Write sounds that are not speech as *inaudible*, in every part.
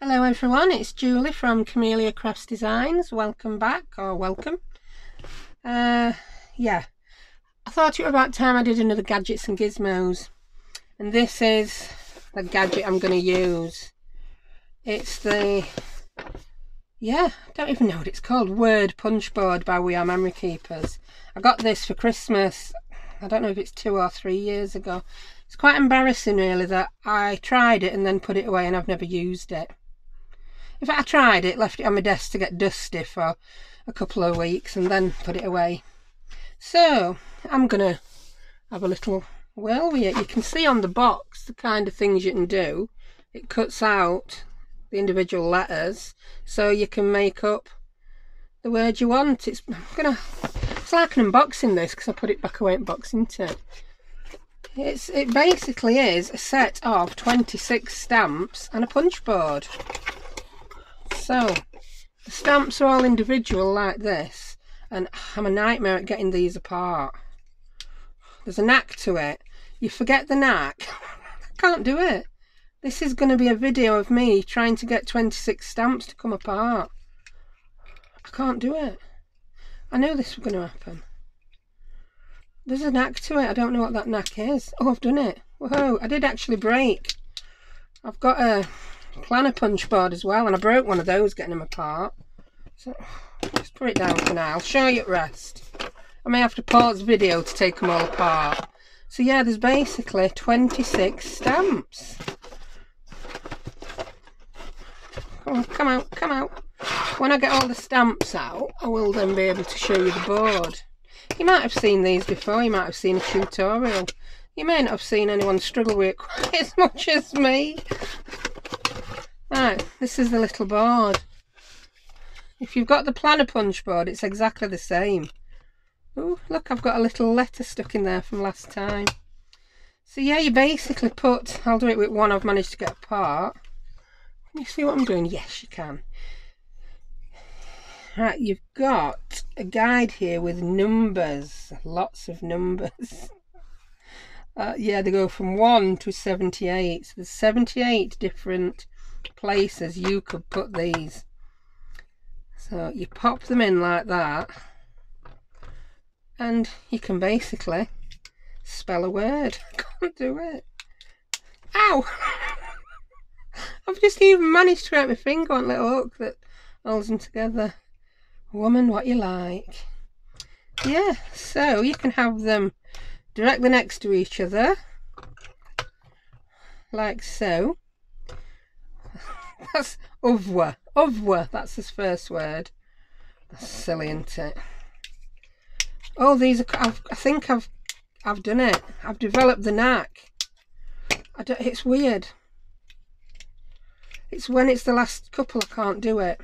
Hello everyone, it's Julie from Camelia Crafts Designs. Welcome back, or welcome. Uh, yeah, I thought it was about time I did another gadgets and gizmos. And this is the gadget I'm going to use. It's the, yeah, I don't even know what it's called, Word Punch Board by We Are Memory Keepers. I got this for Christmas, I don't know if it's two or three years ago. It's quite embarrassing really that I tried it and then put it away and I've never used it. In fact, I tried it, left it on my desk to get dusty for a couple of weeks and then put it away. So, I'm going to have a little whirl with it. You can see on the box the kind of things you can do. It cuts out the individual letters so you can make up the word you want. It's gonna it's like an unboxing this because I put it back away in box into it. It's it basically is a set of 26 stamps and a punch board. So, the stamps are all individual like this, and I'm a nightmare at getting these apart. There's a knack to it. You forget the knack, I *laughs* can't do it. This is going to be a video of me trying to get 26 stamps to come apart. I can't do it. I knew this was going to happen. There's a knack to it. I don't know what that knack is. Oh, I've done it. Whoa, I did actually break. I've got a planner punch board as well and I broke one of those getting them apart so just put it down for now. I'll show you at rest. I may have to pause the video to take them all apart. So yeah there's basically 26 stamps. Come on come out come out. When I get all the stamps out I will then be able to show you the board. You might have seen these before you might have seen a tutorial. You may not have seen anyone struggle with it *laughs* quite as much as me Right, this is the little board. If you've got the planner punch board, it's exactly the same. Oh, look, I've got a little letter stuck in there from last time. So yeah, you basically put, I'll do it with one I've managed to get apart. Can you see what I'm doing? Yes, you can. Right, you've got a guide here with numbers, lots of numbers. *laughs* Uh, yeah, they go from 1 to 78. So there's 78 different places you could put these. So you pop them in like that and you can basically spell a word. *laughs* I can't do it. Ow! *laughs* I've just even managed to get my finger on a little hook that holds them together. Woman, what you like. Yeah, so you can have them directly next to each other, like so. That's ovwa. Ovwa. That's his first word. That's silly, isn't it? Oh, these are. I've, I think I've. I've done it. I've developed the knack. I don't, it's weird. It's when it's the last couple I can't do it.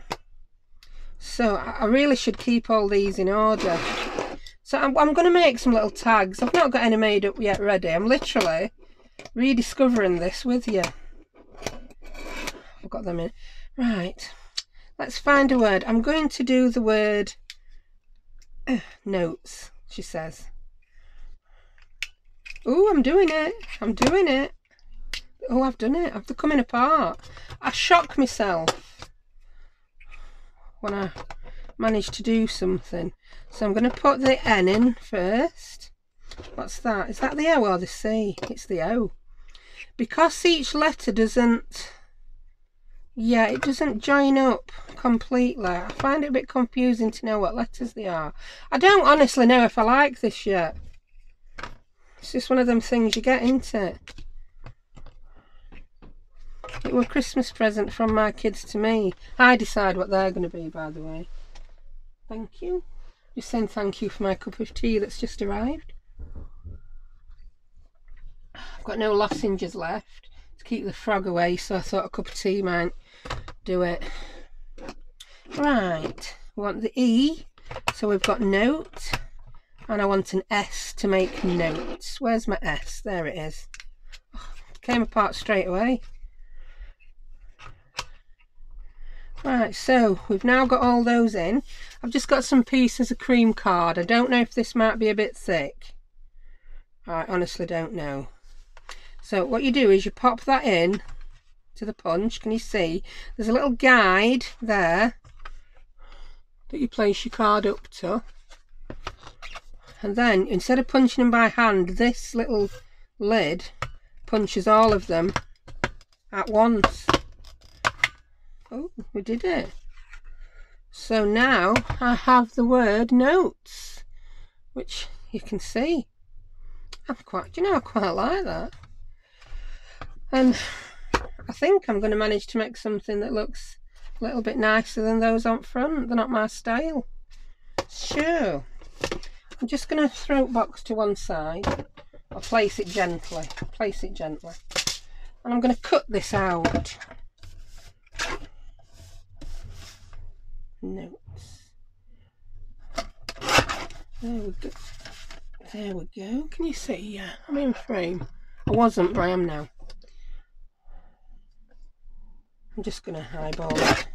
So I really should keep all these in order. So I'm, I'm going to make some little tags. I've not got any made up yet ready. I'm literally rediscovering this with you. Got them in. Right, let's find a word. I'm going to do the word uh, notes, she says. Oh, I'm doing it. I'm doing it. Oh, I've done it. I've coming apart. I shock myself when I manage to do something. So I'm going to put the N in first. What's that? Is that the O or the C? It's the O. Because each letter doesn't yeah, it doesn't join up completely. I find it a bit confusing to know what letters they are. I don't honestly know if I like this yet. It's just one of them things you get into. It was a Christmas present from my kids to me. I decide what they're going to be, by the way. Thank you. Just saying thank you for my cup of tea that's just arrived. I've got no lozenges left to keep the frog away, so I thought a cup of tea might do it. Right, we want the E, so we've got note, and I want an S to make notes. Where's my S? There it is. Oh, came apart straight away. Right, so we've now got all those in. I've just got some pieces of cream card. I don't know if this might be a bit thick. I honestly don't know. So what you do is you pop that in to the punch. Can you see? There's a little guide there that you place your card up to. And then instead of punching them by hand, this little lid punches all of them at once. Oh, we did it. So now I have the word notes, which you can see. I'm quite, you know, I quite like that. And I think I'm going to manage to make something that looks a little bit nicer than those on front. They're not my style. So, I'm just going to throw box to one side. I'll place it gently. Place it gently. And I'm going to cut this out. Notes. There we go. There we go. Can you see? Yeah, I'm in frame. I wasn't, but I am now. I'm just going to eyeball it.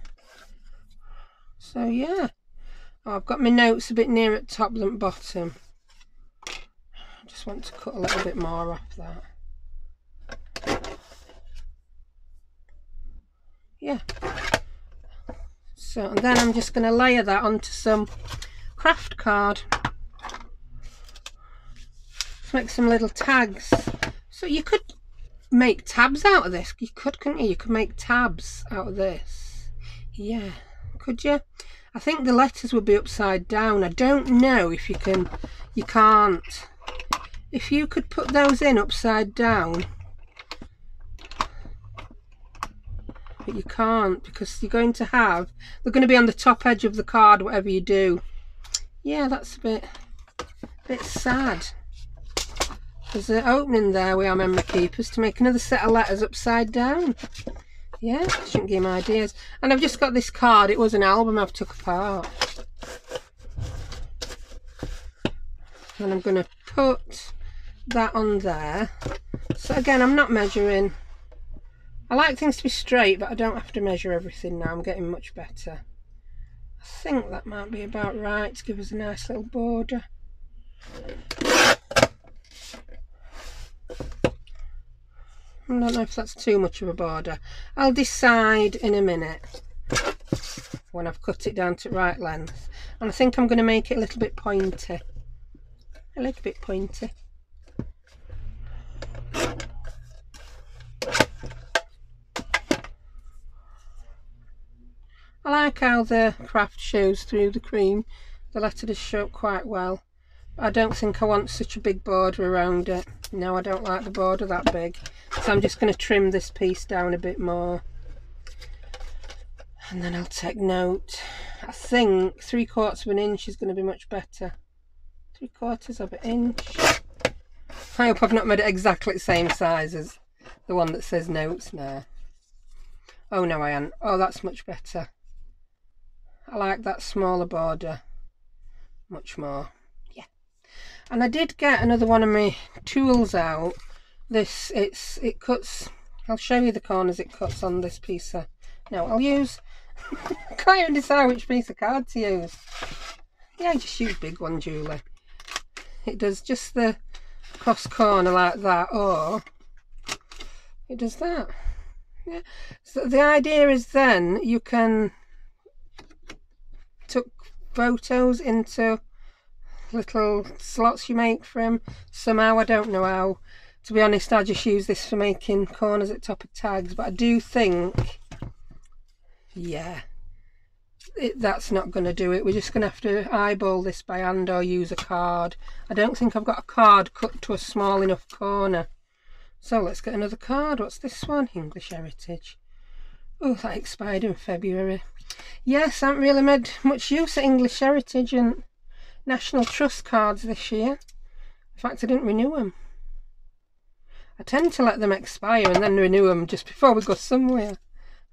So yeah, oh, I've got my notes a bit near at top than bottom. I just want to cut a little bit more off that. Yeah. So and then I'm just going to layer that onto some craft card. Let's make some little tags. So you could make tabs out of this. You could, couldn't you? You could make tabs out of this. Yeah, could you? I think the letters would be upside down. I don't know if you can, you can't. If you could put those in upside down, but you can't because you're going to have, they're going to be on the top edge of the card, whatever you do. Yeah, that's a bit, a bit sad. There's an opening there with our memory keepers to make another set of letters upside down. Yeah, shouldn't give him ideas. And I've just got this card. It was an album I've took apart. And I'm going to put that on there. So again, I'm not measuring. I like things to be straight, but I don't have to measure everything now. I'm getting much better. I think that might be about right to give us a nice little border. I don't know if that's too much of a border. I'll decide in a minute when I've cut it down to right length. And I think I'm going to make it a little bit pointy. A little bit pointy. I like how the craft shows through the cream. The letter does show up quite well. I don't think I want such a big border around it. No, I don't like the border that big. So I'm just going to trim this piece down a bit more. And then I'll take note. I think three quarters of an inch is going to be much better. Three quarters of an inch. I hope I've not made it exactly the same size as the one that says notes now. Oh no I am Oh that's much better. I like that smaller border much more. And I did get another one of my tools out. This it's it cuts I'll show you the corners it cuts on this piece of no I'll use *laughs* can't even decide which piece of card to use. Yeah just use big one Julie. It does just the cross corner like that or it does that. Yeah. So the idea is then you can tuck photos into little slots you make for from somehow I don't know how. To be honest I just use this for making corners at top of tags but I do think yeah it, that's not going to do it. We're just going to have to eyeball this by hand or use a card. I don't think I've got a card cut to a small enough corner. So let's get another card. What's this one? English Heritage. Oh that expired in February. Yes I haven't really made much use of English Heritage and National Trust cards this year in fact I didn't renew them I tend to let them expire and then renew them just before we go somewhere.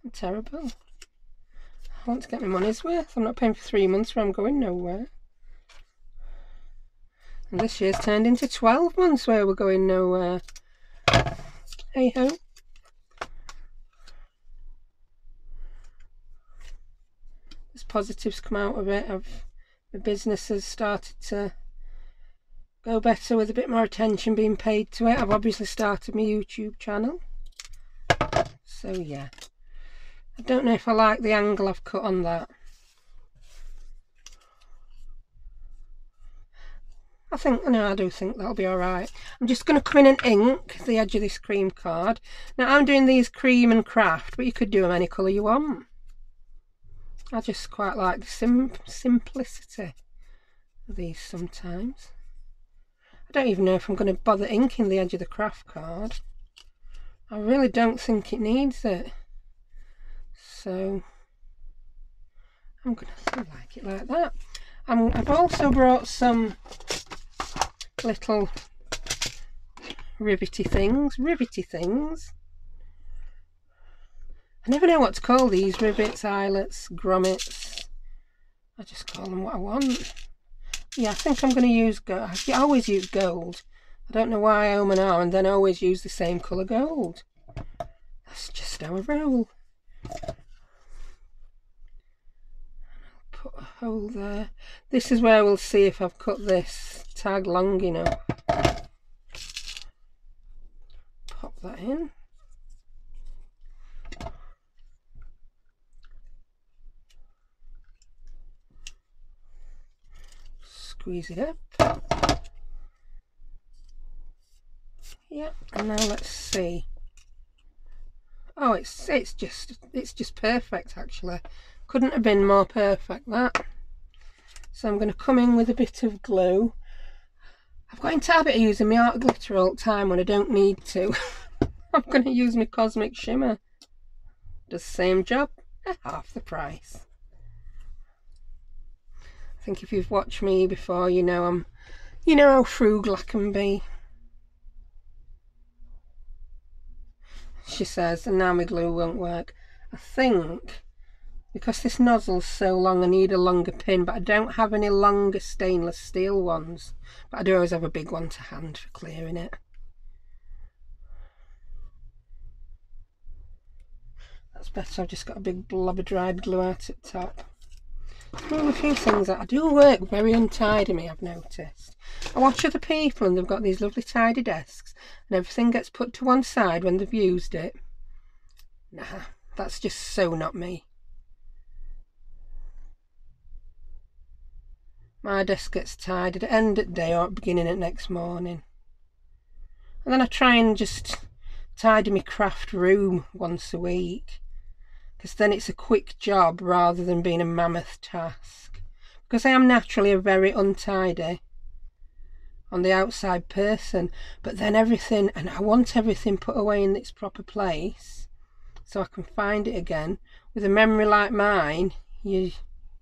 I'm terrible. I want to get my money's worth. I'm not paying for three months where I'm going nowhere. And this year's turned into 12 months where we're going nowhere. Hey ho. There's positives come out of it. I've, the business has started to go better with a bit more attention being paid to it. I've obviously started my YouTube channel. So yeah. I don't know if I like the angle I've cut on that. I think, no, I do think that'll be alright. I'm just going to come in and ink the edge of this cream card. Now, I'm doing these cream and craft, but you could do them any colour you want. I just quite like the sim simplicity of these sometimes. I don't even know if I'm going to bother inking the edge of the craft card. I really don't think it needs it. So, I'm going to like it like that. i I've also brought some little rivety things, rivety things. I never know what to call these rivets, eyelets, grommets. I just call them what I want. Yeah, I think I'm going to use gold. I always use gold. I don't know why I own and are and then I always use the same colour gold. That's just how I. Put a hole there. This is where we'll see if I've cut this tag long enough. Pop that in. Squeeze it up. Yeah, and now let's see. Oh, it's it's just it's just perfect actually. Couldn't have been more perfect that. So I'm going to come in with a bit of glue I've got into habit of using my art glitter all the time when I don't need to. *laughs* I'm going to use my Cosmic Shimmer. Does the same job at half the price. Think if you've watched me before, you know I'm, you know how frugal I can be. She says, and now my glue won't work. I think because this nozzle's so long I need a longer pin but I don't have any longer stainless steel ones but I do always have a big one to hand for clearing it that's better I've just got a big blob of dried glue out at the well, a few things that I do work very untidy me I've noticed I watch other people and they've got these lovely tidy desks and everything gets put to one side when they've used it nah that's just so not me My desk gets tidied at the end of the day or beginning at next morning. And then I try and just tidy my craft room once a week. Because then it's a quick job rather than being a mammoth task. Because I am naturally a very untidy on the outside person. But then everything, and I want everything put away in its proper place so I can find it again. With a memory like mine, you,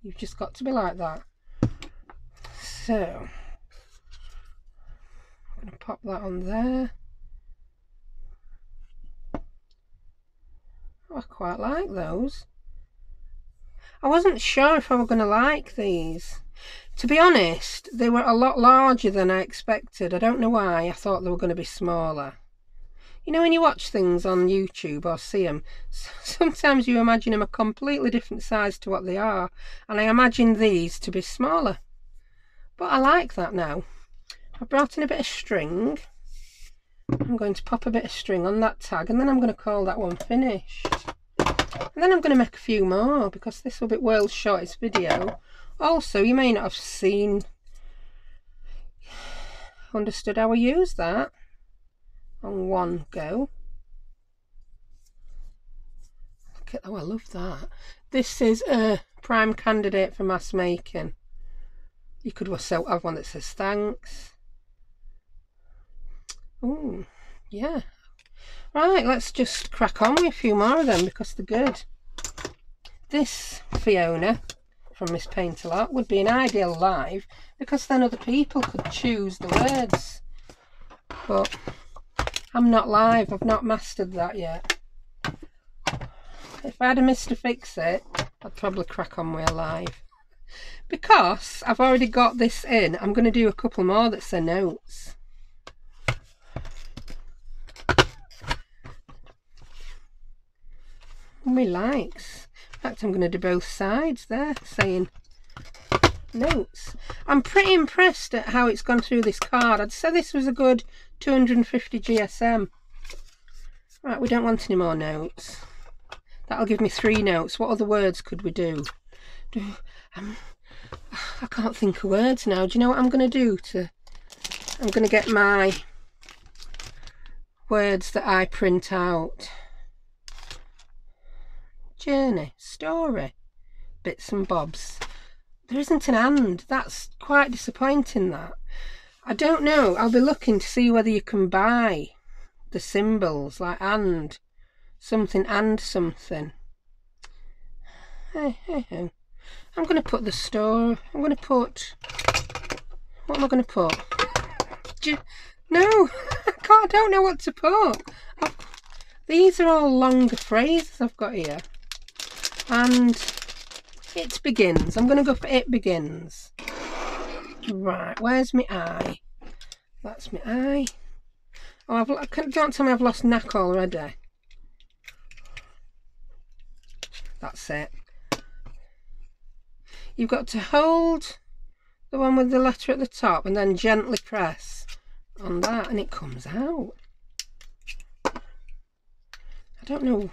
you've just got to be like that. So, I'm going to pop that on there. I quite like those. I wasn't sure if I were going to like these. To be honest, they were a lot larger than I expected. I don't know why. I thought they were going to be smaller. You know when you watch things on YouTube or see them, *laughs* sometimes you imagine them a completely different size to what they are. And I imagine these to be smaller. But I like that now. I've brought in a bit of string. I'm going to pop a bit of string on that tag and then I'm going to call that one finished. And then I'm going to make a few more because this will be world's shortest video. Also, you may not have seen, understood how I use that on one go. Look at, oh, I love that. This is a prime candidate for mass making. You could also have one that says thanks. Oh, yeah. Right, let's just crack on with a few more of them because they're good. This Fiona from Miss Paint a Lot would be an ideal live because then other people could choose the words. But I'm not live, I've not mastered that yet. If I had a Mr. Fix It, I'd probably crack on with a live because I've already got this in I'm going to do a couple more that say notes me likes in fact I'm going to do both sides there saying notes I'm pretty impressed at how it's gone through this card I'd say this was a good 250 GSM right we don't want any more notes That'll give me three notes. What other words could we do? do um, I can't think of words now. Do you know what I'm going to do to... I'm going to get my words that I print out. Journey, story, bits and bobs. There isn't an and. That's quite disappointing, that. I don't know. I'll be looking to see whether you can buy the symbols like and something and something. Hey, hey, hey. I'm going to put the store. I'm going to put. What am I going to put? No, *laughs* I. I don't know what to put. I've, these are all longer phrases I've got here, and it begins. I'm going to go for it begins. Right, where's my eye? That's my eye. Oh, I've, don't tell me I've lost knack already. That's it. You've got to hold the one with the letter at the top and then gently press on that and it comes out. I don't know.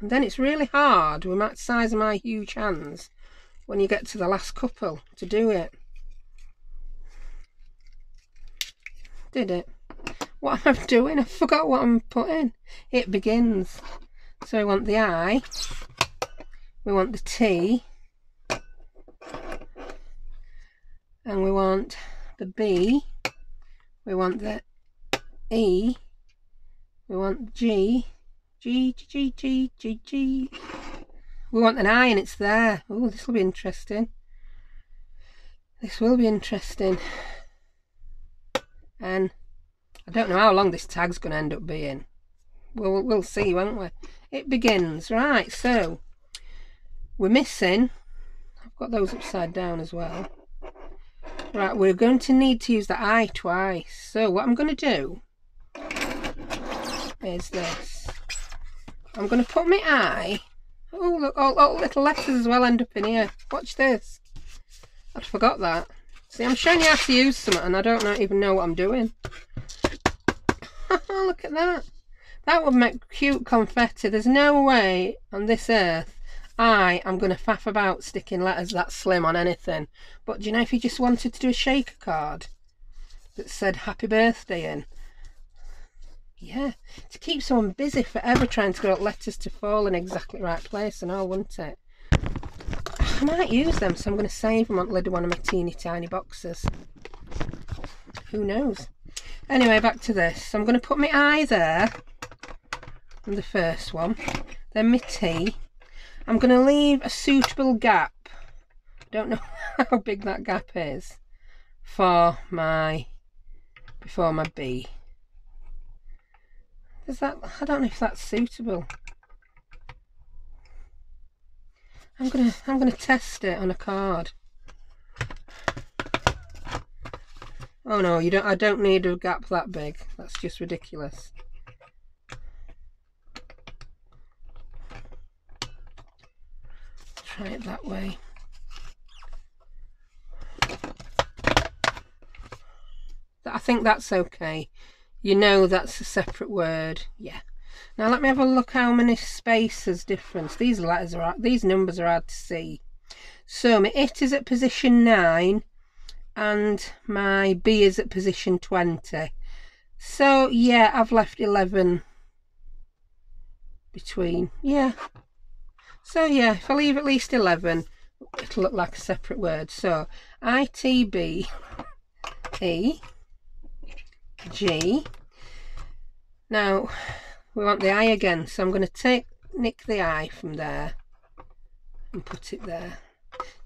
And then it's really hard with the size of my huge hands when you get to the last couple to do it. Did it? What am I *laughs* doing? I forgot what I'm putting. It begins. So we want the I, we want the T, and we want the B, we want the E, we want G, G, G, G, G, G, we want an I and it's there. Oh, this will be interesting. This will be interesting. And I don't know how long this tag's going to end up being. We'll, we'll see, won't we? It begins. Right, so we're missing. I've got those upside down as well. Right, we're going to need to use the I twice. So what I'm going to do is this. I'm going to put my I Oh, look, all, all little letters as well end up in here. Watch this. I'd forgot that. See, I'm showing you how to use something and I don't know, even know what I'm doing. *laughs* look at that. That would make cute confetti. There's no way on this earth I am going to faff about sticking letters that slim on anything. But do you know if you just wanted to do a shaker card that said happy birthday in, yeah, to keep someone busy forever trying to get letters to fall in exactly the right place and all, wouldn't it? I might use them, so I'm going to save them on the lid of one of my teeny tiny boxes. Who knows? Anyway, back to this. So I'm going to put my eye there on the first one. Then my T. I'm going to leave a suitable gap. I don't know *laughs* how big that gap is for my before my B. Is that, I don't know if that's suitable. I'm gonna, I'm gonna test it on a card. Oh no, you don't, I don't need a gap that big. That's just ridiculous. Try it that way. I think that's okay you know that's a separate word yeah. Now let me have a look how many spaces difference. These letters are these numbers are hard to see. So my it is at position 9 and my b is at position 20 so yeah I've left 11 between yeah. So yeah if I leave at least 11 it'll look like a separate word. So ITB E G. Now, we want the eye again, so I'm going to take nick the eye from there and put it there.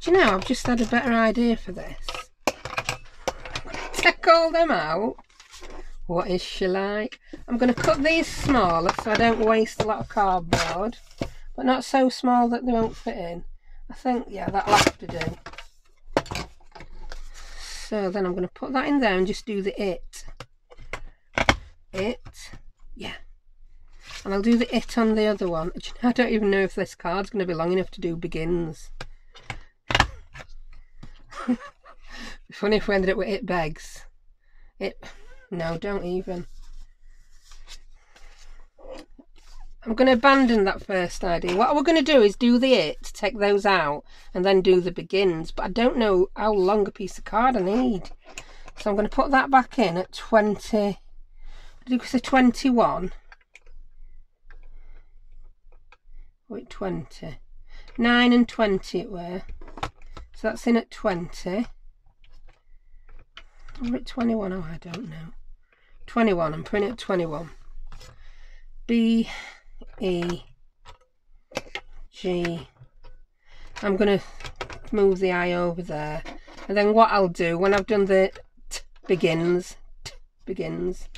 Do you know, I've just had a better idea for this. Take all them out. What is she like? I'm going to cut these smaller so I don't waste a lot of cardboard, but not so small that they won't fit in. I think, yeah, that'll have to do. So then I'm going to put that in there and just do the it it. Yeah. And I'll do the it on the other one. I don't even know if this card's going to be long enough to do begins. *laughs* funny if we ended up with it begs. It, no, don't even. I'm going to abandon that first idea. What we're going to do is do the it, take those out, and then do the begins. But I don't know how long a piece of card I need. So I'm going to put that back in at 20, did you say 21? Wait, 20. 9 and 20 it were. So that's in at 20. Or at 21, oh I don't know. 21, I'm it at 21. B, E, G. I'm going to move the I over there. And then what I'll do, when I've done the t begins, t begins,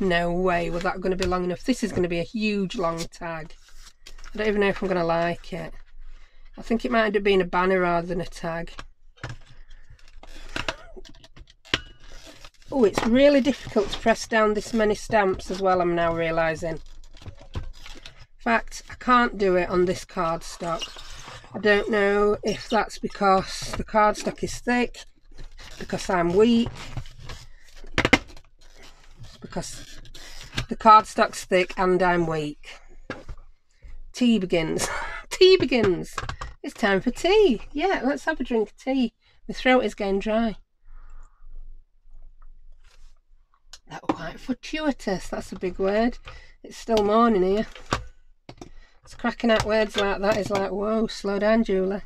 no way was that going to be long enough. This is going to be a huge long tag. I don't even know if I'm going to like it. I think it might end up being a banner rather than a tag. Oh, it's really difficult to press down this many stamps as well, I'm now realising. In fact, I can't do it on this cardstock. I don't know if that's because the cardstock is thick, because I'm weak, because the cardstock's thick and I'm weak. Tea begins. *laughs* tea begins. It's time for tea. Yeah, let's have a drink of tea. My throat is getting dry. That was quite fortuitous. That's a big word. It's still morning here. It's cracking out words like that is like, whoa, slow down, Julie.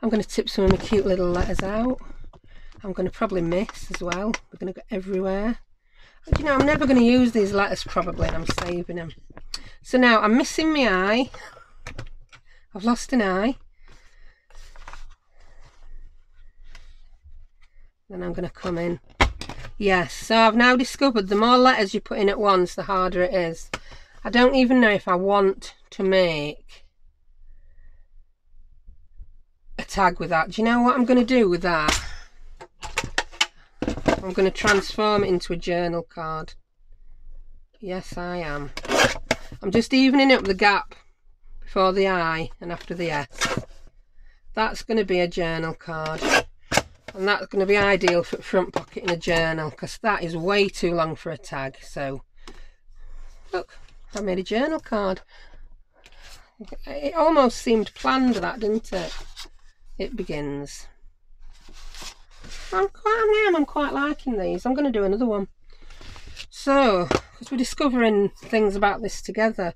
I'm going to tip some of my cute little letters out. I'm going to probably miss as well. We're going to go everywhere. you know, I'm never going to use these letters probably and I'm saving them. So now I'm missing my eye. I've lost an eye. Then I'm going to come in. Yes, so I've now discovered the more letters you put in at once, the harder it is. I don't even know if I want to make a tag with that. Do you know what I'm going to do with that? I'm going to transform it into a journal card. Yes, I am. I'm just evening up the gap before the I and after the S. That's going to be a journal card. And that's going to be ideal for front pocket in a journal because that is way too long for a tag. So, look, I made a journal card. It almost seemed planned that, didn't it? It begins. I'm quite, I am, I'm quite liking these. I'm going to do another one. So, because we're discovering things about this together.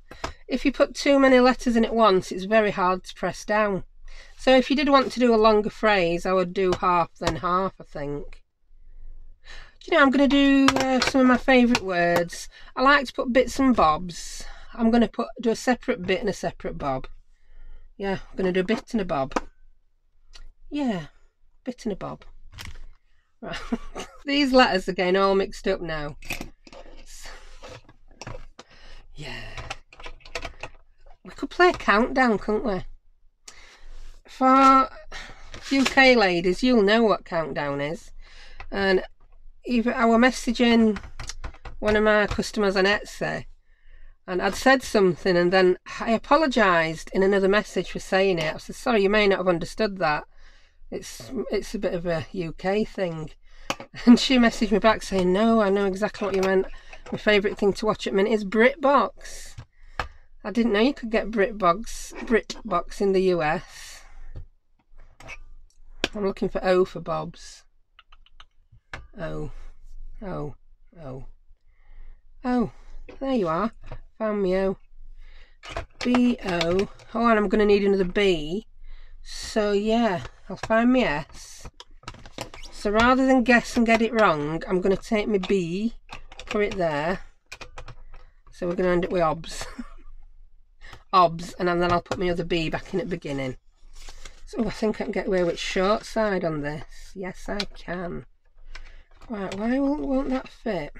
If you put too many letters in at once, it's very hard to press down. So if you did want to do a longer phrase, I would do half then half, I think. Do you know, I'm going to do uh, some of my favourite words. I like to put bits and bobs. I'm going to put do a separate bit and a separate bob. Yeah, I'm going to do a bit and a bob. Yeah, bit and a bob. *laughs* These letters are getting all mixed up now. Yeah. We could play a countdown, couldn't we? For UK ladies, you'll know what countdown is. And even I was messaging one of my customers on Etsy and I'd said something and then I apologised in another message for saying it. I said, sorry, you may not have understood that. It's it's a bit of a UK thing. *laughs* And she messaged me back saying, no, I know exactly what you meant. My favourite thing to watch at the minute is BritBox. I didn't know you could get BritBox, BritBox in the US. I'm looking for O for Bobs. O. O. O. Oh, there you are. Found me O. B O. Oh, and I'm going to need another B. So yeah, I'll find my S. So rather than guess and get it wrong, I'm going to take my B, put it there. So we're going to end up with OBS. *laughs* OBS, and then I'll put my other B back in at the beginning. So oh, I think I can get away with short side on this. Yes, I can. Right, why won't, won't that fit?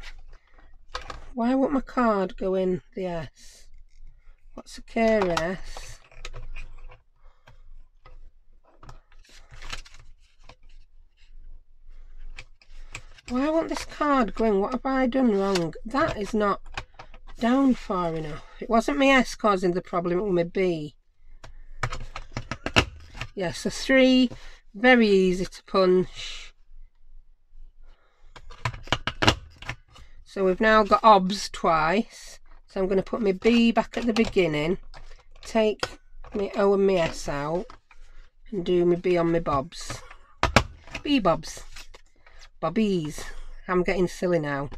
Why won't my card go in the S? What's a KRS? Why won't this card go in? What have I done wrong? That is not down far enough. It wasn't my S causing the problem, it was my B. Yes, yeah, so three, very easy to punch. So we've now got obs twice. So I'm going to put my B back at the beginning, take my O and my S out, and do my B on my bobs. B bobs. Bobbies. I'm getting silly now.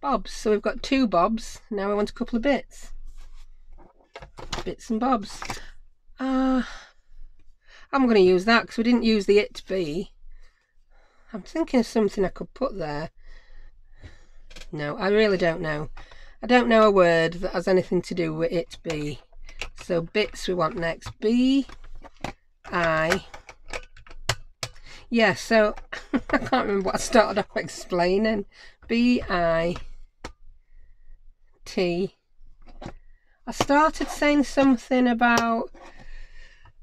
Bobs. So we've got two bobs. Now I want a couple of bits. Bits and bobs. Uh, I'm going to use that because we didn't use the it be. I'm thinking of something I could put there. No, I really don't know. I don't know a word that has anything to do with it be. So bits we want next. B, I. Yeah, so *laughs* I can't remember what I started off explaining. B, I, T. I started saying something about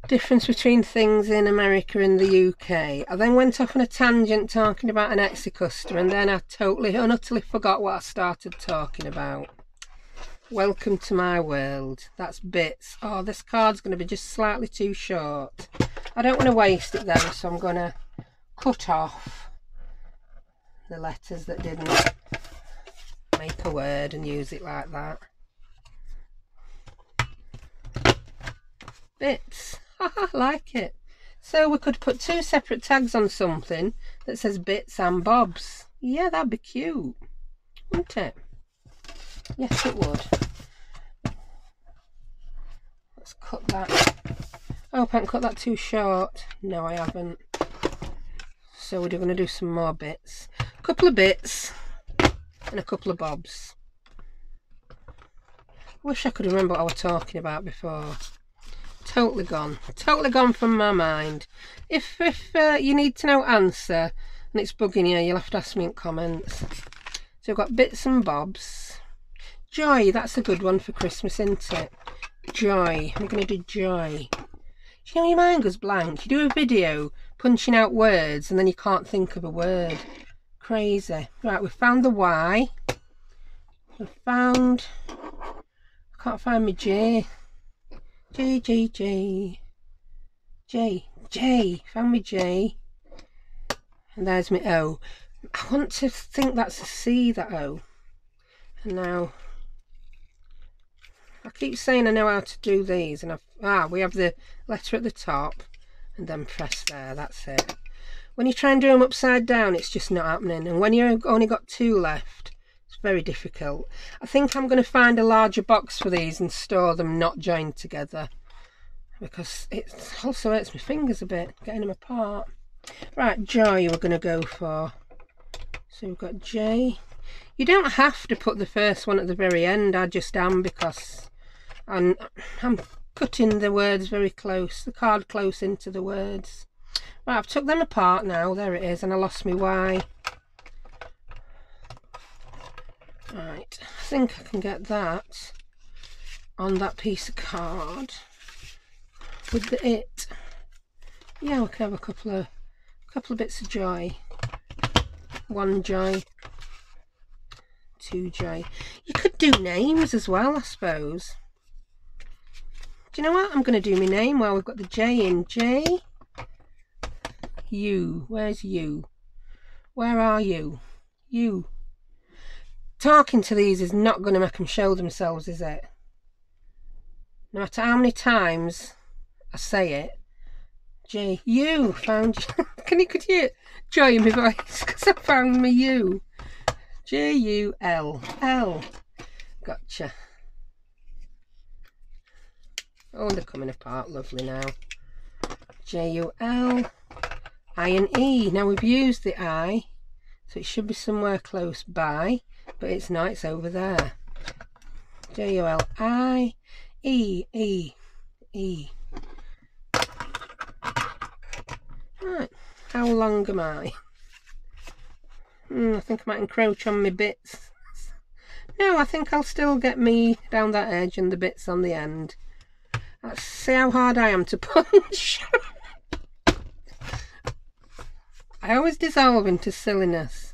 difference between things in America and the UK. I then went off on a tangent talking about an Etsy customer and then I totally and utterly forgot what I started talking about. Welcome to my world. That's bits. Oh, this card's going to be just slightly too short. I don't want to waste it though, so I'm going to cut off the letters that didn't make a word and use it like that. Bits. *laughs* I like it. So we could put two separate tags on something that says bits and bobs. Yeah, that'd be cute, wouldn't it? Yes, it would. Let's cut that. Hope I haven't cut that too short. No, I haven't. So we're going to do some more bits. A couple of bits and a couple of bobs. Wish I could remember what I was talking about before. Totally gone. Totally gone from my mind. If if uh, you need to know answer and it's bugging you you'll have to ask me in comments. So we've got bits and bobs. Joy that's a good one for Christmas isn't it? Joy. We're gonna do joy. You know your mind goes blank. You do a video punching out words and then you can't think of a word crazy right we found the Y we found I can't find my J J, J, J. J, J. Found me J. And there's my O. I want to think that's a C, that O. And now, I keep saying I know how to do these. And I've, ah, we have the letter at the top. And then press there, that's it. When you try and do them upside down, it's just not happening. And when you've only got two left, it's very difficult. I think I'm going to find a larger box for these and store them not joined together because it also hurts my fingers a bit getting them apart. Right, Joy we're going to go for. So we've got J. You don't have to put the first one at the very end, I just am because I'm, I'm cutting the words very close, the card close into the words. Right, I've took them apart now, there it is, and I lost my Y. Right, I think I can get that on that piece of card with the it. Yeah, we can have a couple of couple of bits of joy. One joy, two joy. You could do names as well, I suppose. You know what? I'm going to do my name while we've got the J in. J, you. Where's you? Where are you? You talking to these is not going to make them show themselves, is it? No matter how many times I say it, J, you found, *laughs* can you, could you joy in my voice? Because I found me you. J U L L. Gotcha. Oh, they're coming apart lovely now. J U L I and E. Now we've used the I, so it should be somewhere close by but it's not, it's over there. J-O-L-I E E E. Right, how long am I? Mm, I think I might encroach on my bits. No, I think I'll still get me down that edge and the bits on the end. Let's see how hard I am to punch. *laughs* I always dissolve into silliness.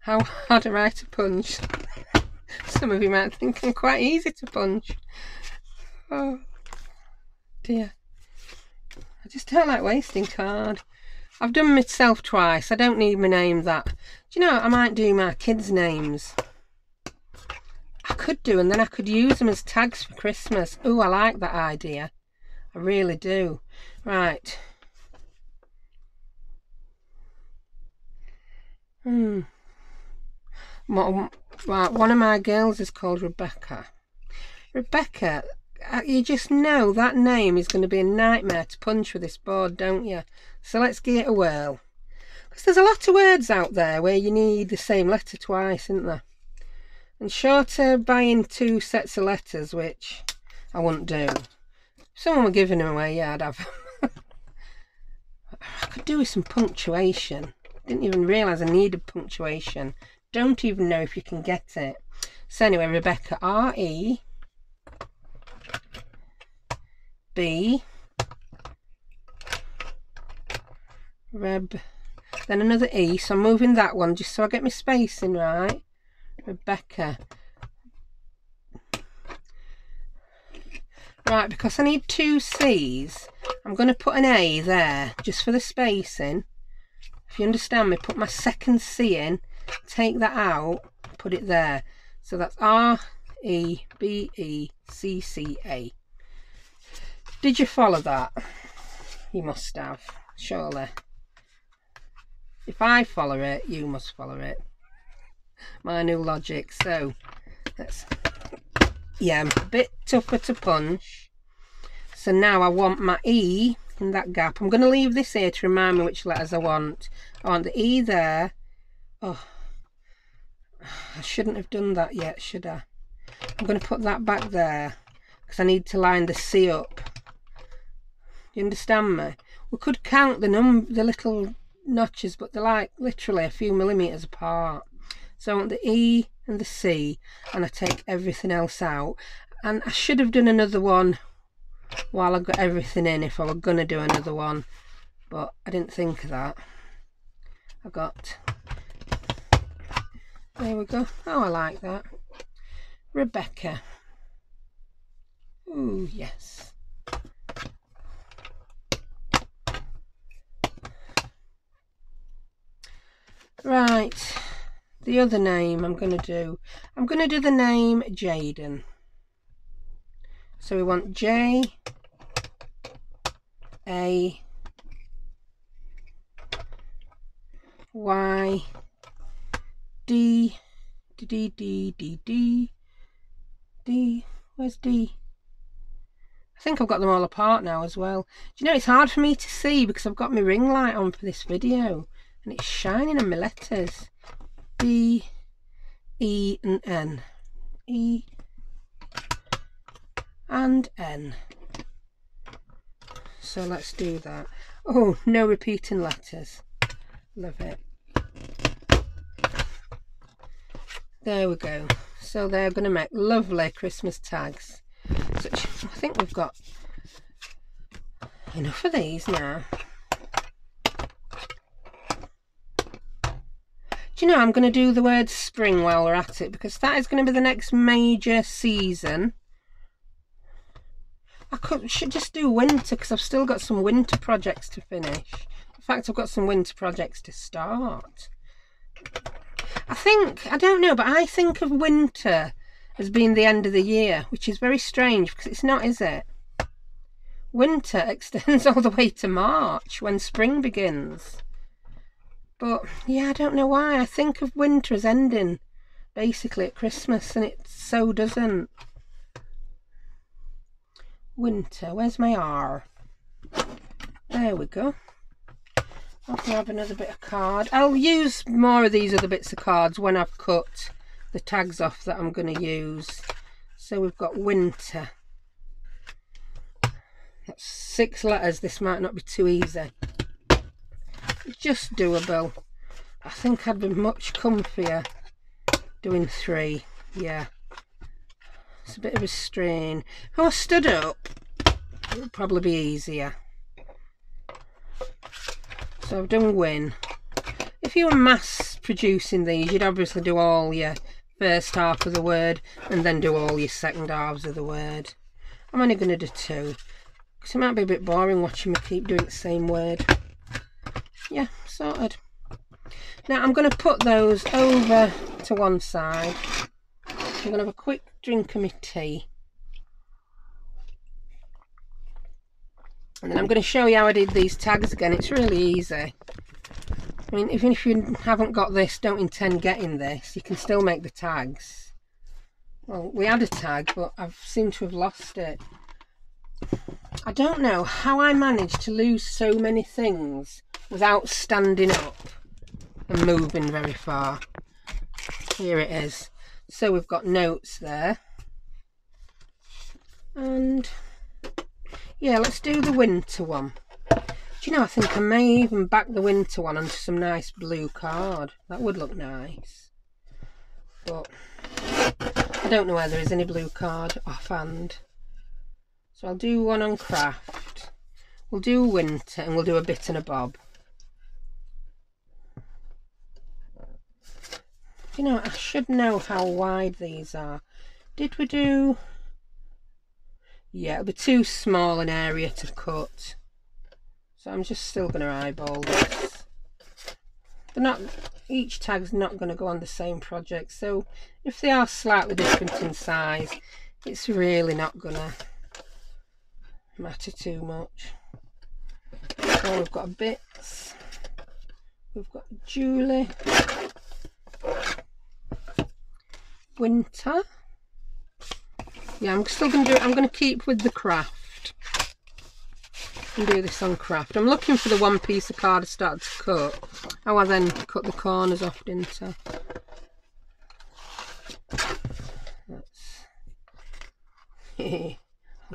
How hard am I to punch? *laughs* Some of you might think I'm quite easy to punch. Oh dear. I just don't like wasting card. I've done myself twice. I don't need my name that. Do you know, I might do my kids' names. I could do, and then I could use them as tags for Christmas. Oh, I like that idea. I really do. Right. Hmm. Right, one of my girls is called Rebecca. Rebecca, uh, you just know that name is going to be a nightmare to punch with this board, don't you? So let's give it a whirl. Because there's a lot of words out there where you need the same letter twice, isn't there? And shorter buying two sets of letters, which I wouldn't do. If someone were giving them away, yeah, I'd have. *laughs* I could do with some punctuation. Didn't even realise I needed punctuation. Don't even know if you can get it. So anyway, Rebecca, R-E B Reb then another E so I'm moving that one just so I get my spacing right Rebecca right because I need two C's I'm going to put an A there just for the spacing if you understand me put my second C in take that out put it there so that's R E B E C C A did you follow that? You must have, surely. If I follow it, you must follow it. My new logic. So, that's, yeah, I'm a bit tougher to punch. So now I want my E in that gap. I'm going to leave this here to remind me which letters I want. I want the E there. Oh, I shouldn't have done that yet, should I? I'm going to put that back there because I need to line the C up you understand me? We could count the num the little notches, but they're like literally a few millimetres apart. So I want the E and the C, and I take everything else out. And I should have done another one while I got everything in if I were going to do another one. But I didn't think of that. I got... There we go. Oh, I like that. Rebecca. Oh, yes. Right, the other name I'm going to do, I'm going to do the name Jayden. So we want J A Y D D D D D D D where's D? I think I've got them all apart now as well. Do you know it's hard for me to see because I've got my ring light on for this video and it's shining on my letters B E and N. E and N. So let's do that. Oh no repeating letters. Love it. There we go. So they're going to make lovely Christmas tags. So I think we've got enough of these now Do you know, I'm going to do the word spring while we're at it because that is going to be the next major season. I could should just do winter because I've still got some winter projects to finish. In fact, I've got some winter projects to start. I think, I don't know, but I think of winter as being the end of the year, which is very strange because it's not, is it? Winter *laughs* extends all the way to March when spring begins. But yeah, I don't know why. I think of winter as ending basically at Christmas and it so doesn't. Winter, where's my R? There we go. I'll grab another bit of card. I'll use more of these other bits of cards when I've cut the tags off that I'm going to use. So we've got winter. That's six letters. This might not be too easy just doable. I think I'd be much comfier doing three. Yeah. It's a bit of a strain. If I stood up, it would probably be easier. So I've done win. If you were mass producing these, you'd obviously do all your first half of the word and then do all your second halves of the word. I'm only going to do two because it might be a bit boring watching me keep doing the same word. Yeah, sorted. Now I'm going to put those over to one side. I'm going to have a quick drink of my tea. And then I'm going to show you how I did these tags again. It's really easy. I mean, even if you haven't got this, don't intend getting this, you can still make the tags. Well, we had a tag, but I've seemed to have lost it. I don't know how I managed to lose so many things without standing up and moving very far. Here it is. So we've got notes there. And yeah, let's do the winter one. Do you know, I think I may even back the winter one onto some nice blue card. That would look nice. But I don't know whether there's any blue card offhand. So I'll do one on kraft. We'll do winter and we'll do a bit and a bob. You know, I should know how wide these are. Did we do... Yeah, it'll be too small an area to cut. So I'm just still going to eyeball this. They're not, each tag's not going to go on the same project. So if they are slightly different in size, it's really not going to matter too much. So we've got bits. We've got Julie. Winter. Yeah, I'm still going to do it. I'm going to keep with the kraft. And do this on kraft. I'm looking for the one piece of card I started to cut. How I then cut the corners off into. That's... *laughs*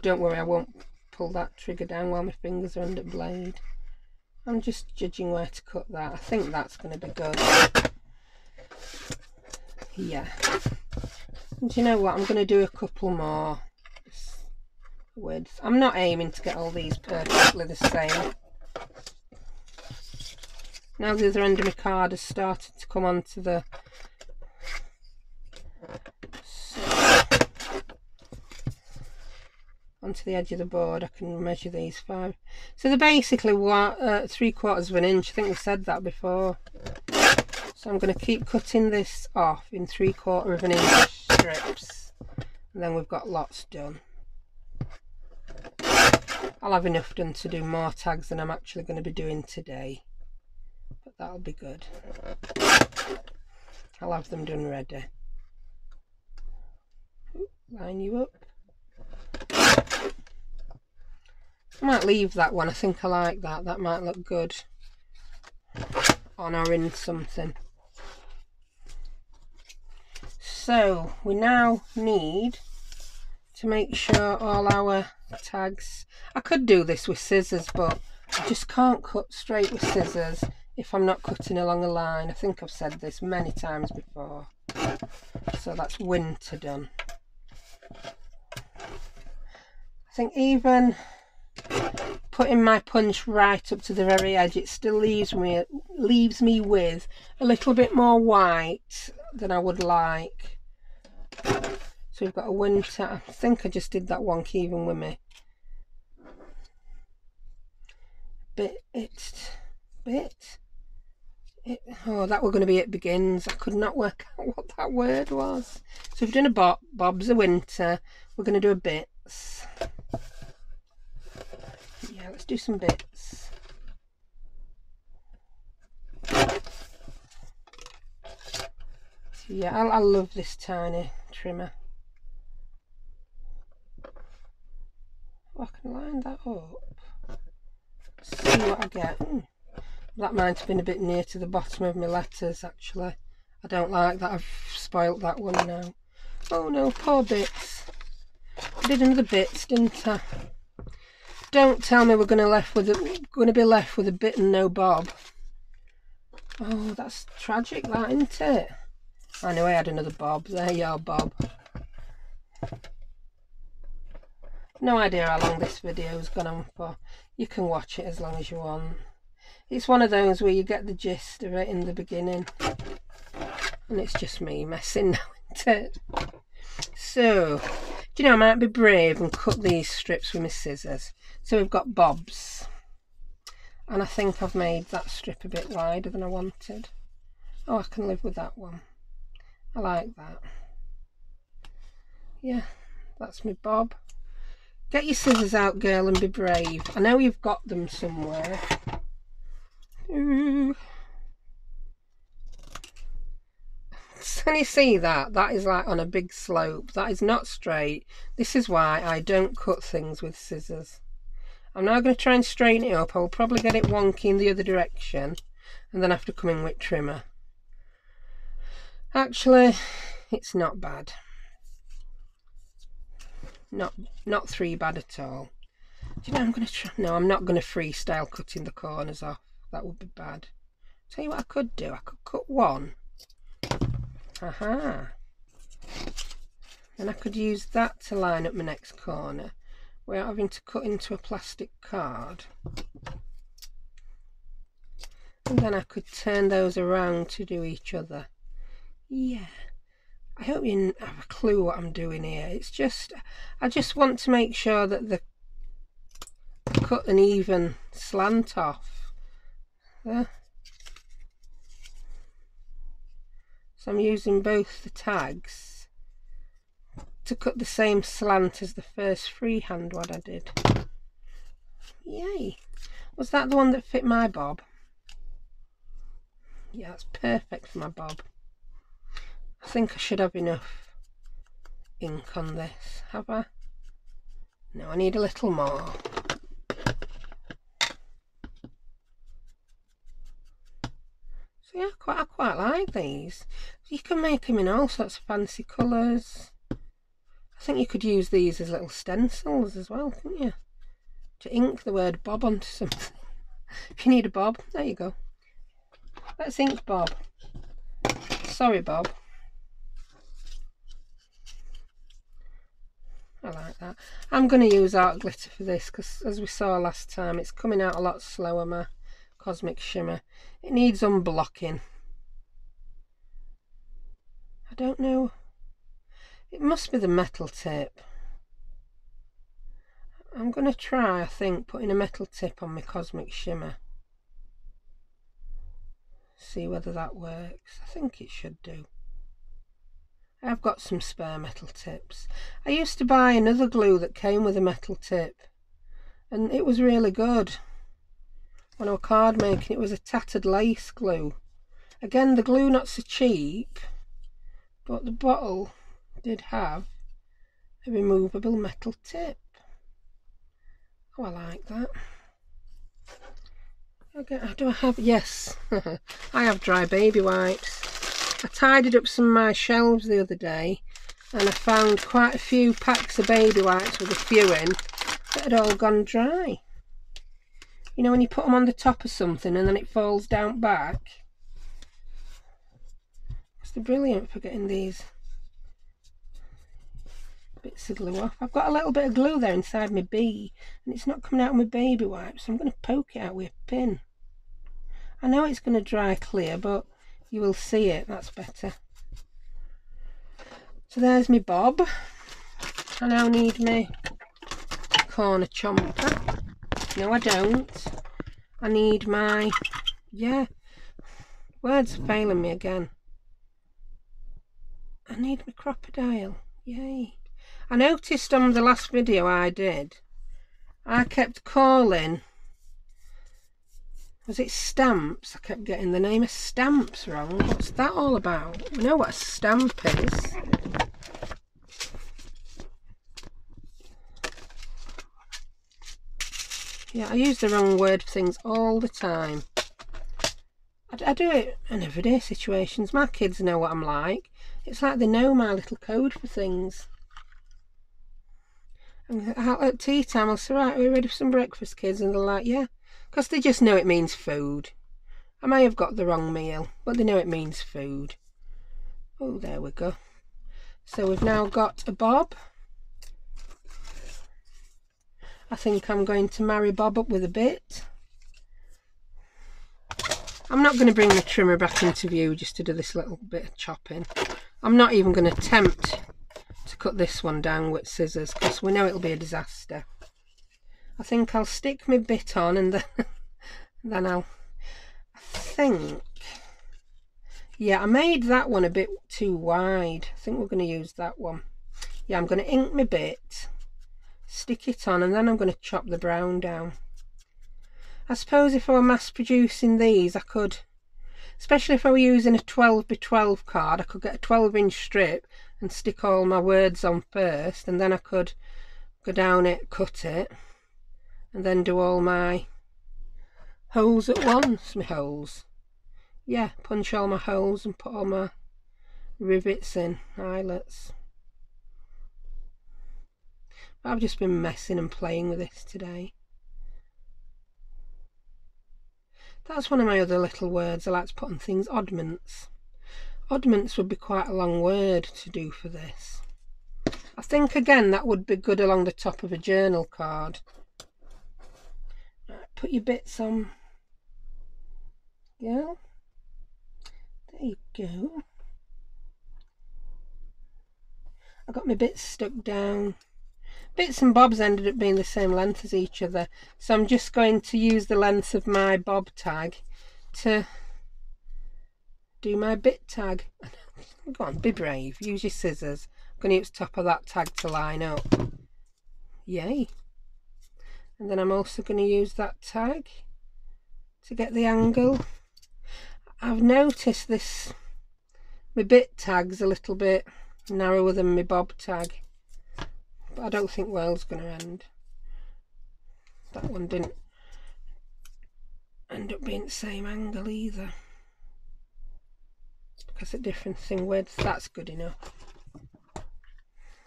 Don't worry, I won't pull that trigger down while my fingers are under blade. I'm just judging where to cut that. I think that's going to be good. Yeah. And do you know what? I'm going to do a couple more width. I'm not aiming to get all these perfectly the same. Now the other end of my card has started to come onto the onto the edge of the board I can measure these five so they're basically what uh, three quarters of an inch I think we said that before so I'm going to keep cutting this off in three quarter of an inch strips and then we've got lots done I'll have enough done to do more tags than I'm actually going to be doing today but that'll be good I'll have them done ready line you up I might leave that one. I think I like that. That might look good on or in something. So we now need to make sure all our tags... I could do this with scissors, but I just can't cut straight with scissors if I'm not cutting along a line. I think I've said this many times before. So that's winter done. I think even putting my punch right up to the very edge it still leaves me leaves me with a little bit more white than I would like so we've got a winter. I think I just did that wonk even with me. Bit it bit. It, oh that were going to be it begins. I could not work *laughs* out what that word was. So we've done a bob bob's a winter. We're going to do a bits. Yeah, let's do some bits. Yeah, I, I love this tiny trimmer. I can line that up. See what I get. Mm. That might have been a bit near to the bottom of my letters actually. I don't like that I've spoilt that one now. Oh no, poor bits. I did another bits, didn't I? Don't tell me we're going to left with a, to be left with a bit and no bob. Oh, that's tragic, that isn't it? I know I had another bob. There you are, Bob. No idea how long this video has gone on for. You can watch it as long as you want. It's one of those where you get the gist of it in the beginning. And it's just me messing *laughs* now, isn't it? So, do you know, I might be brave and cut these strips with my scissors. So we've got bobs. and I think I've made that strip a bit wider than I wanted oh I can live with that one I like that yeah that's my bob get your scissors out girl and be brave I know you've got them somewhere Ooh. Mm. *laughs* Can you see that? That is like on a big slope. That is not straight. This is why I don't cut things with scissors. I'm now going to try and straighten it up. I'll probably get it wonky in the other direction and then have to come in with trimmer. Actually, it's not bad. Not not three bad at all. Do you know I'm going to try? No, I'm not going to freestyle cutting the corners off. That would be bad. Tell you what I could do. I could cut one Aha. And I could use that to line up my next corner without having to cut into a plastic card. And then I could turn those around to do each other. Yeah. I hope you have a clue what I'm doing here. It's just, I just want to make sure that the cut an even slant off. There. So I'm using both the tags to cut the same slant as the first freehand what I did. Yay! Was that the one that fit my bob? Yeah, that's perfect for my bob. I think I should have enough ink on this. Have I? No, I need a little more. So yeah, quite, I quite like these. You can make them in all sorts of fancy colours. I think you could use these as little stencils as well, couldn't you? To ink the word Bob onto something. *laughs* if you need a Bob, there you go. Let's ink Bob. Sorry, Bob. I like that. I'm going to use art glitter for this because as we saw last time it's coming out a lot slower my Cosmic Shimmer. It needs unblocking. I don't know. It must be the metal tip. I'm going to try, I think, putting a metal tip on my Cosmic Shimmer. See whether that works. I think it should do. I've got some spare metal tips. I used to buy another glue that came with a metal tip and it was really good. On our card making it was a tattered lace glue. Again the glue not so cheap but the bottle did have a removable metal tip. Oh I like that. Okay do I have yes. *laughs* I have dry baby wipes I tidied up some of my shelves the other day and I found quite a few packs of baby wipes with a few in that had all gone dry. You know when you put them on the top of something and then it falls down back? It's the brilliant for getting these bits of glue off. I've got a little bit of glue there inside my bee and it's not coming out with my baby wipes. So I'm going to poke it out with a pin. I know it's going to dry clear but you will see it that's better so there's my bob I now need my corner chomper no, I don't. I need my... Yeah. Words failing me again. I need my crocodile. Yay. I noticed on the last video I did, I kept calling... Was it stamps? I kept getting the name of stamps wrong. What's that all about? We know what a stamp is. Yeah, I use the wrong word for things all the time. I, I do it in everyday situations. My kids know what I'm like. It's like they know my little code for things. And at tea time, I'll say, right, are we ready for some breakfast, kids? And they're like, yeah. Because they just know it means food. I may have got the wrong meal, but they know it means food. Oh, there we go. So we've now got a bob. I think I'm going to marry Bob up with a bit. I'm not going to bring the trimmer back into view just to do this little bit of chopping. I'm not even going to attempt to cut this one down with scissors because we know it'll be a disaster. I think I'll stick my bit on and then, *laughs* then I'll I think yeah I made that one a bit too wide. I think we're going to use that one. Yeah I'm going to ink my bit stick it on and then I'm going to chop the brown down. I suppose if I were mass producing these I could especially if I were using a 12 by 12 card I could get a 12 inch strip and stick all my words on first and then I could go down it cut it and then do all my holes at once my holes. Yeah punch all my holes and put all my rivets in eyelets. But I've just been messing and playing with this today. That's one of my other little words I like to put on things oddments. Oddments would be quite a long word to do for this. I think again that would be good along the top of a journal card put your bits on. Yeah. There you go. I got my bits stuck down. Bits and bobs ended up being the same length as each other so I'm just going to use the length of my bob tag to do my bit tag. *laughs* Go on be brave. Use your scissors. I'm going to use top of that tag to line up. Yay and then I'm also going to use that tag to get the angle. I've noticed this my bit tag's a little bit narrower than my bob tag but I don't think world's going to end. That one didn't end up being the same angle either. Because a difference in width that's good enough.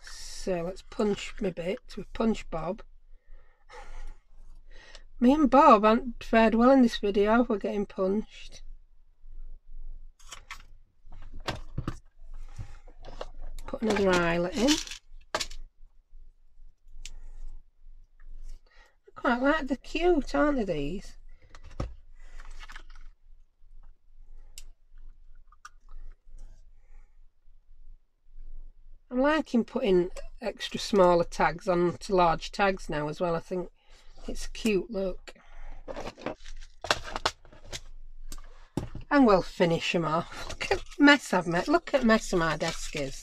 So let's punch my bit. With punch bob me and Bob haven't fared well in this video we're getting punched. Put another eyelet in. I quite like they're cute aren't they these? I'm liking putting extra smaller tags onto large tags now as well I think it's cute look and we'll finish them off look at mess I've made look at mess my desk is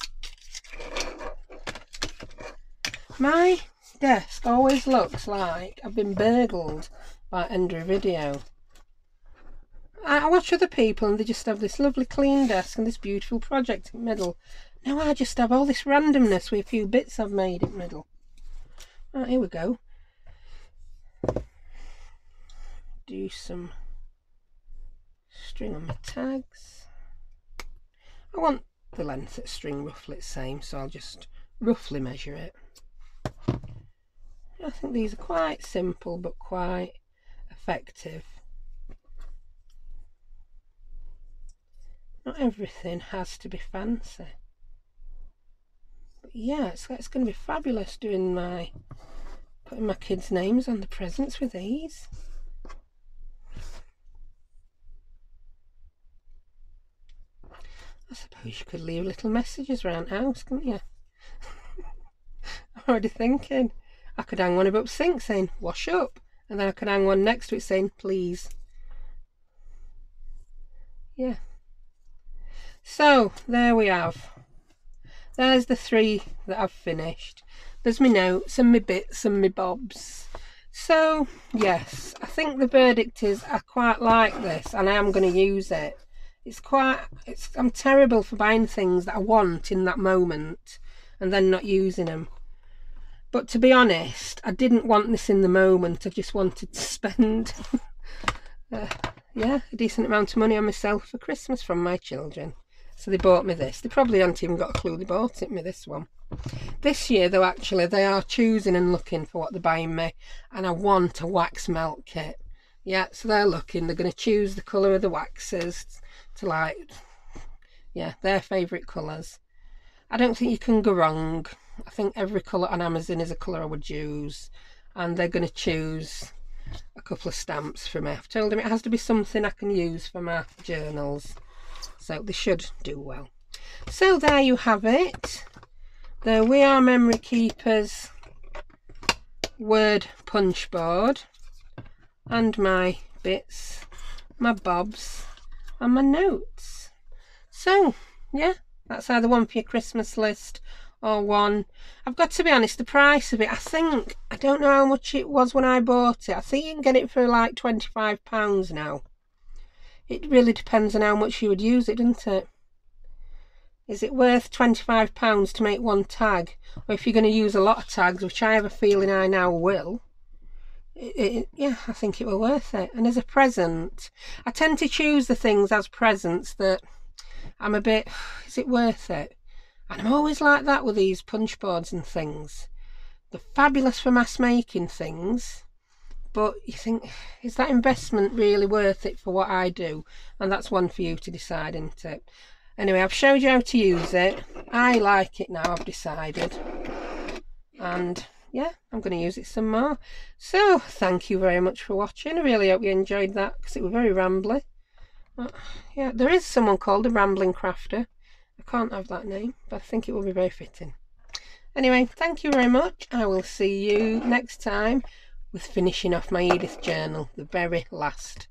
my desk always looks like I've been burgled by of video. I watch other people and they just have this lovely clean desk and this beautiful project in the middle. Now I just have all this randomness with a few bits I've made in the middle. Right, here we go. Do some string on my tags. I want the length of the string roughly the same, so I'll just roughly measure it. I think these are quite simple but quite effective. Not everything has to be fancy. But yeah, it's, it's going to be fabulous doing my, putting my kids' names on the presents with these. I suppose you could leave little messages around the house, couldn't you? *laughs* I'm already thinking. I could hang one above sink saying wash up and then I could hang one next to it saying please yeah so there we have there's the three that I've finished there's my notes and my bits and my bobs so yes I think the verdict is I quite like this and I am going to use it it's quite it's I'm terrible for buying things that I want in that moment and then not using them but to be honest, I didn't want this in the moment. I just wanted to *laughs* spend, uh, yeah, a decent amount of money on myself for Christmas from my children. So they bought me this. They probably hadn't even got a clue they bought it me, this one. This year, though, actually, they are choosing and looking for what they're buying me. And I want a wax melt kit. Yeah, so they're looking. They're going to choose the colour of the waxes to like, yeah, their favourite colours. I don't think you can go wrong. I think every colour on Amazon is a colour I would use and they're going to choose a couple of stamps for me. I've told them it has to be something I can use for my journals so they should do well. So there you have it. The We Are Memory Keepers word punch board and my bits, my bobs and my notes. So, yeah, that's either one for your Christmas list or one. I've got to be honest, the price of it, I think, I don't know how much it was when I bought it. I think you can get it for like £25 now. It really depends on how much you would use it, doesn't it? Is it worth £25 to make one tag? Or if you're going to use a lot of tags, which I have a feeling I now will, it, it, yeah, I think it were worth it. And as a present, I tend to choose the things as presents that I'm a bit, *sighs* is it worth it? And I'm always like that with these punch boards and things. They're fabulous for mass making things, but you think, is that investment really worth it for what I do? And that's one for you to decide, isn't it? Anyway, I've showed you how to use it. I like it now, I've decided. And yeah, I'm going to use it some more. So, thank you very much for watching. I really hope you enjoyed that because it was very rambly. But, yeah, there is someone called a Rambling Crafter. I can't have that name, but I think it will be very fitting. Anyway, thank you very much. I will see you next time with finishing off my Edith journal, the very last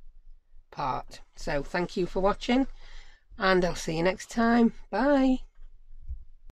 part. So thank you for watching and I'll see you next time. Bye.